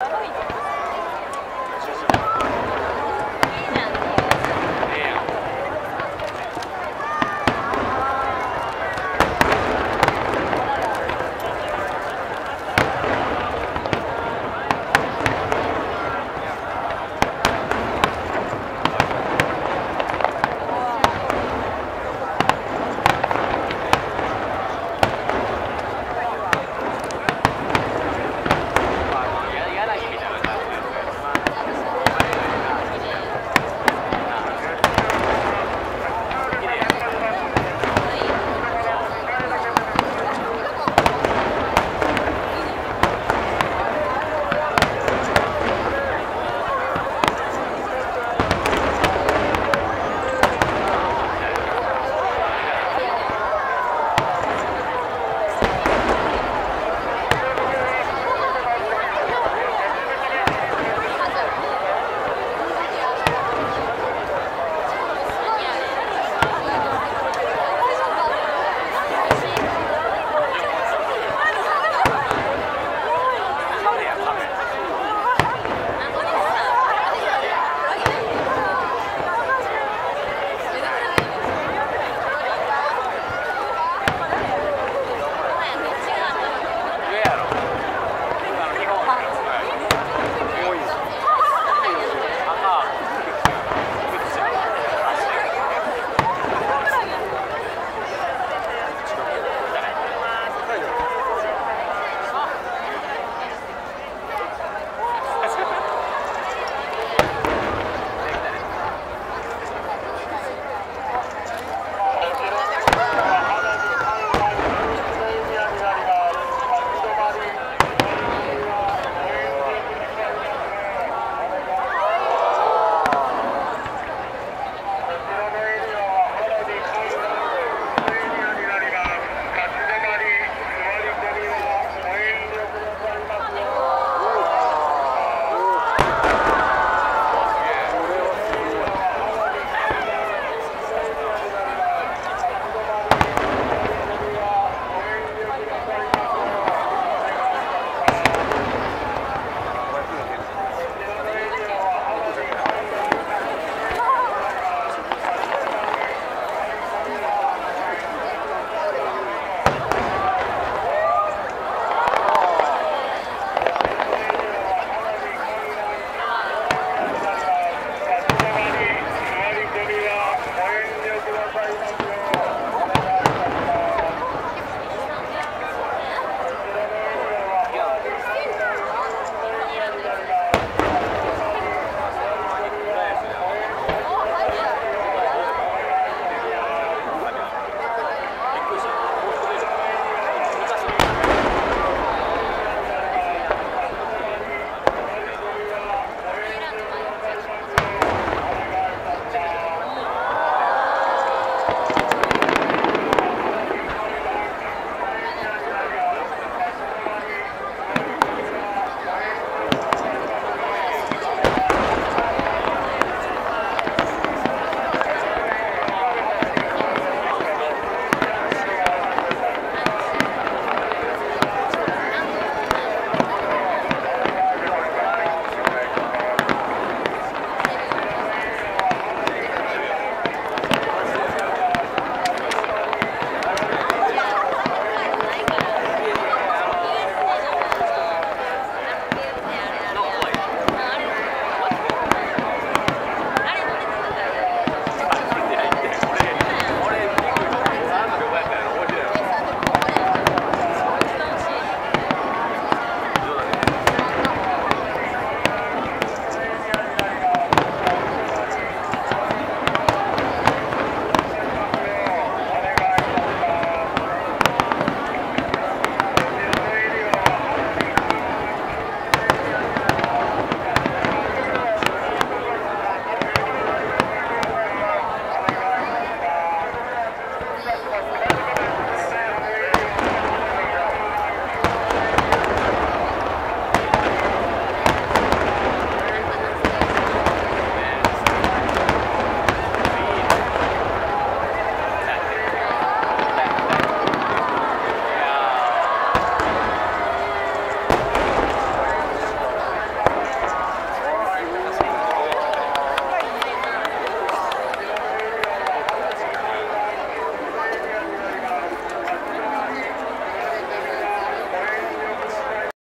すごい